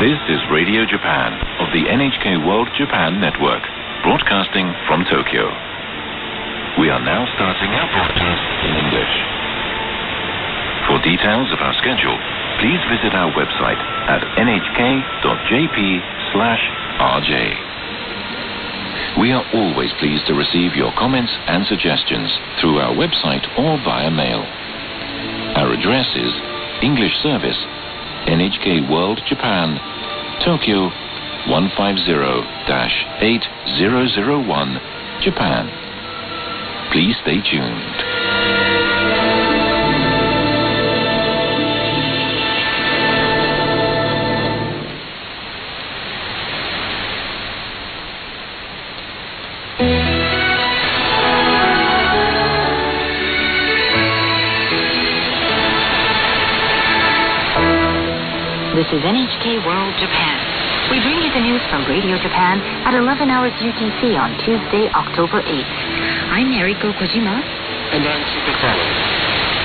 This is Radio Japan of the NHK World Japan Network, broadcasting from Tokyo. We are now starting our broadcast in English. For details of our schedule, please visit our website at nhk.jp slash rj. We are always pleased to receive your comments and suggestions through our website or via mail. Our address is English Service, NHK World Japan, Tokyo 150-8001, Japan. Please stay tuned. This is NHK World Japan. We bring you the news from Radio Japan at 11 hours UTC on Tuesday, October 8th. I'm Eriko Kojima. And I'm Super Follow.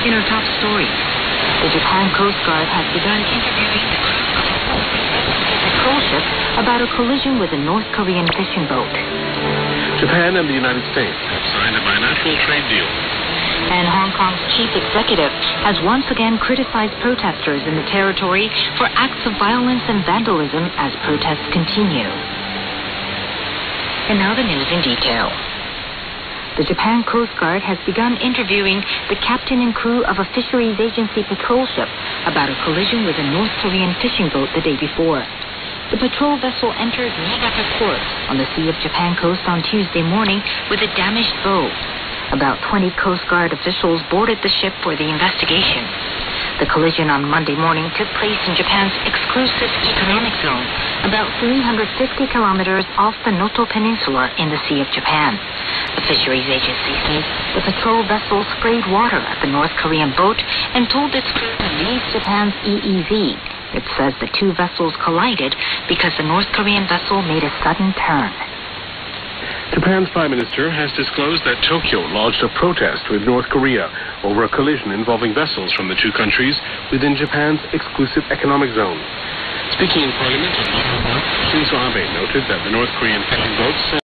In our top story, the Japan Coast Guard has begun interviewing the crew of a patrol ship about a collision with a North Korean fishing boat. Japan and the United States have signed a bilateral trade deal. And Hong Kong's chief executive has once again criticized protesters in the territory for acts of violence and vandalism as protests continue. And now the news in detail. The Japan Coast Guard has begun interviewing the captain and crew of a fisheries agency patrol ship about a collision with a North Korean fishing boat the day before. The patrol vessel entered Niigata port on the Sea of Japan coast on Tuesday morning with a damaged bow. About 20 Coast Guard officials boarded the ship for the investigation. The collision on Monday morning took place in Japan's exclusive economic zone, about 350 kilometers off the Noto Peninsula in the Sea of Japan. The fisheries agency says the patrol vessel sprayed water at the North Korean boat and told its crew to leave Japan's EEZ. It says the two vessels collided because the North Korean vessel made a sudden turn. Japan's Prime Minister has disclosed that Tokyo lodged a protest with North Korea over a collision involving vessels from the two countries within Japan's exclusive economic zone. Speaking in Parliament on Shinzo Abe noted that the North Korean fishing boats